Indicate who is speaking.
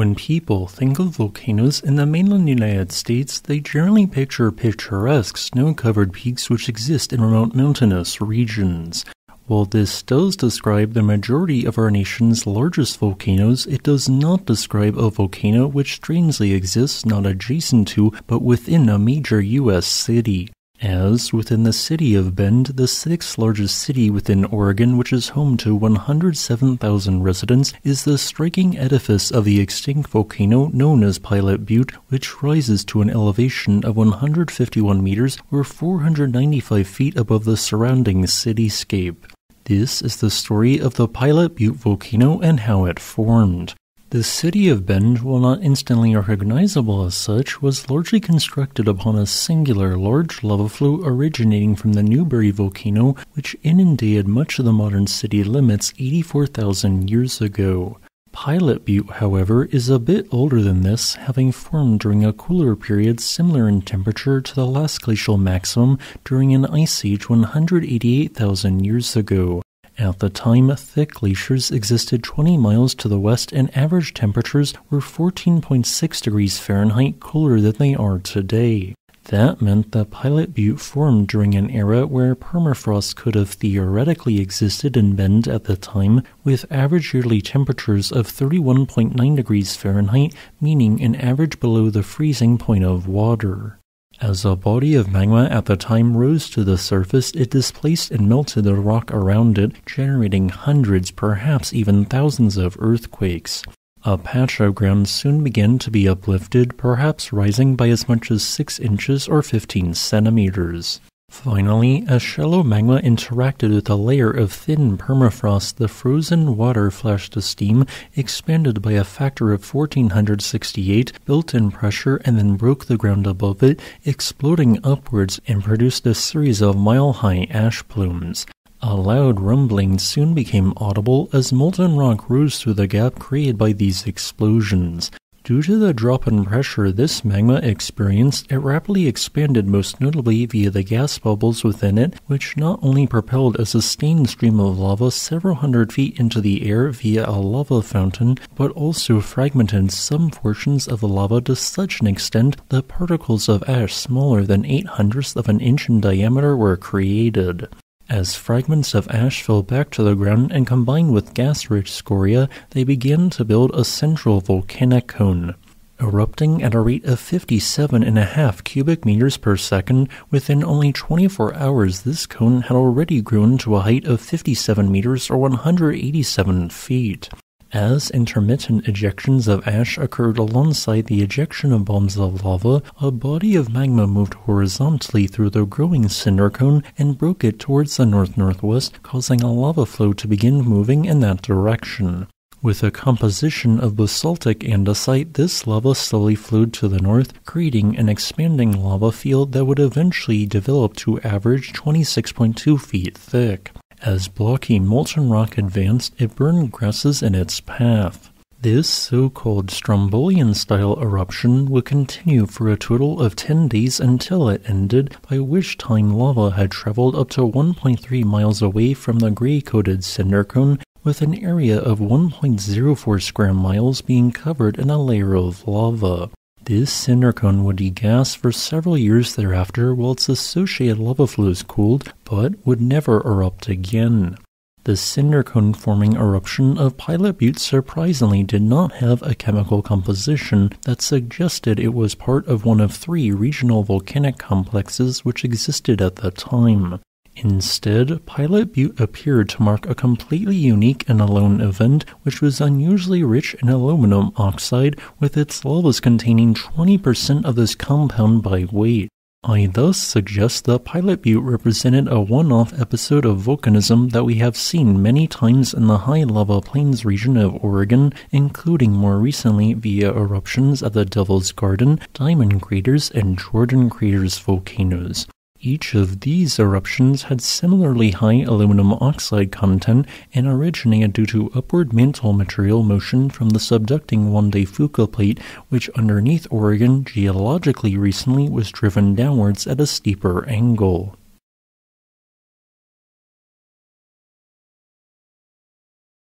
Speaker 1: When people think of volcanoes in the mainland United States, they generally picture picturesque snow covered peaks which exist in remote mountainous regions. While this does describe the majority of our nation's largest volcanoes, it does not describe a volcano which strangely exists not adjacent to but within a major U.S. city as within the city of Bend, the sixth largest city within Oregon, which is home to 107,000 residents, is the striking edifice of the extinct volcano known as Pilot Butte, which rises to an elevation of 151 meters or 495 feet above the surrounding cityscape. This is the story of the Pilot Butte volcano and how it formed. The city of Bend, while not instantly recognizable as such, was largely constructed upon a singular large lava flow originating from the Newberry volcano, which inundated much of the modern city limits 84,000 years ago. Pilot Butte, however, is a bit older than this, having formed during a cooler period similar in temperature to the last glacial maximum during an ice age 188,000 years ago. At the time, thick glaciers existed 20 miles to the west and average temperatures were 14.6 degrees Fahrenheit cooler than they are today. That meant that Pilot Butte formed during an era where permafrost could have theoretically existed in Bend at the time, with average yearly temperatures of 31.9 degrees Fahrenheit, meaning an average below the freezing point of water. As a body of magma at the time rose to the surface, it displaced and melted the rock around it, generating hundreds, perhaps even thousands of earthquakes. A patch of ground soon began to be uplifted, perhaps rising by as much as 6 inches or 15 centimeters. Finally, as shallow magma interacted with a layer of thin permafrost, the frozen water flashed to steam, expanded by a factor of 1468, built in pressure, and then broke the ground above it, exploding upwards and produced a series of mile high ash plumes. A loud rumbling soon became audible as molten rock rose through the gap created by these explosions. Due to the drop in pressure this magma experienced, it rapidly expanded most notably via the gas bubbles within it, which not only propelled a sustained stream of lava several hundred feet into the air via a lava fountain, but also fragmented some portions of the lava to such an extent that particles of ash smaller than eight hundredths of an inch in diameter were created. As fragments of ash fell back to the ground and combined with gas-rich scoria, they began to build a central volcanic cone. Erupting at a rate of 57.5 cubic meters per second, within only 24 hours this cone had already grown to a height of 57 meters or 187 feet. As intermittent ejections of ash occurred alongside the ejection of bombs of lava, a body of magma moved horizontally through the growing cinder cone and broke it towards the north northwest, causing a lava flow to begin moving in that direction. With a composition of basaltic andesite, this lava slowly flowed to the north, creating an expanding lava field that would eventually develop to average 26.2 feet thick. As blocky molten rock advanced, it burned grasses in its path. This so-called Strombolian-style eruption would continue for a total of 10 days until it ended, by which time lava had traveled up to 1.3 miles away from the gray-coated cinder cone, with an area of 1.04 square miles being covered in a layer of lava. This cinder cone would degas for several years thereafter while its associated lava flows cooled, but would never erupt again. The cinder cone forming eruption of Pilot Butte surprisingly did not have a chemical composition that suggested it was part of one of three regional volcanic complexes which existed at the time. Instead, Pilot Butte appeared to mark a completely unique and alone event, which was unusually rich in aluminum oxide, with its lavas containing 20% of this compound by weight. I thus suggest that Pilot Butte represented a one off episode of volcanism that we have seen many times in the high lava plains region of Oregon, including more recently via eruptions at the Devil's Garden, Diamond Craters, and Jordan Craters volcanoes. Each of these eruptions had similarly high aluminum oxide content and originated due to upward mantle material motion from the subducting Juan de Fuca plate, which underneath Oregon geologically recently was driven downwards at a steeper angle.